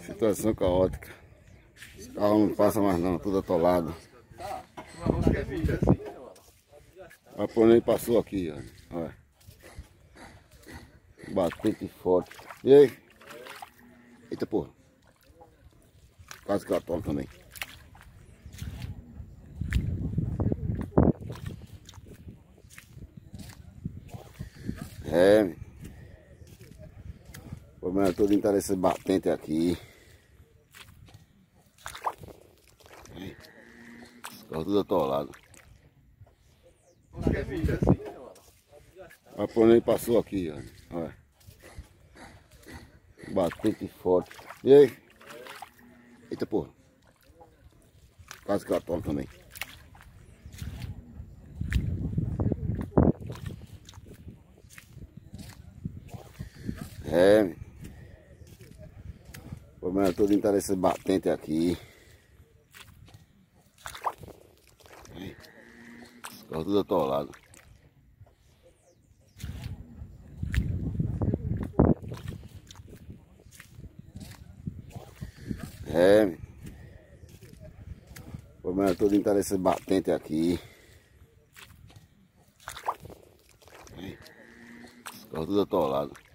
Situação caótica. Os carros não passam mais não, tudo atolado. A ponente passou aqui, ó. Olha. Batente forte. E aí? Eita porra. Quase que eu atola também. É. O problema é todo entrar esse batente aqui. Carros tudo atolado. A ponente passou aqui, ó. Olha. Batente forte. E aí? Eita porra. Quase que eu atola também. É. O problema é todo entrar esse batente aqui. Carros tudo atolado. É. O problema é todo entrar esse batente aqui. Carros tudo atolado.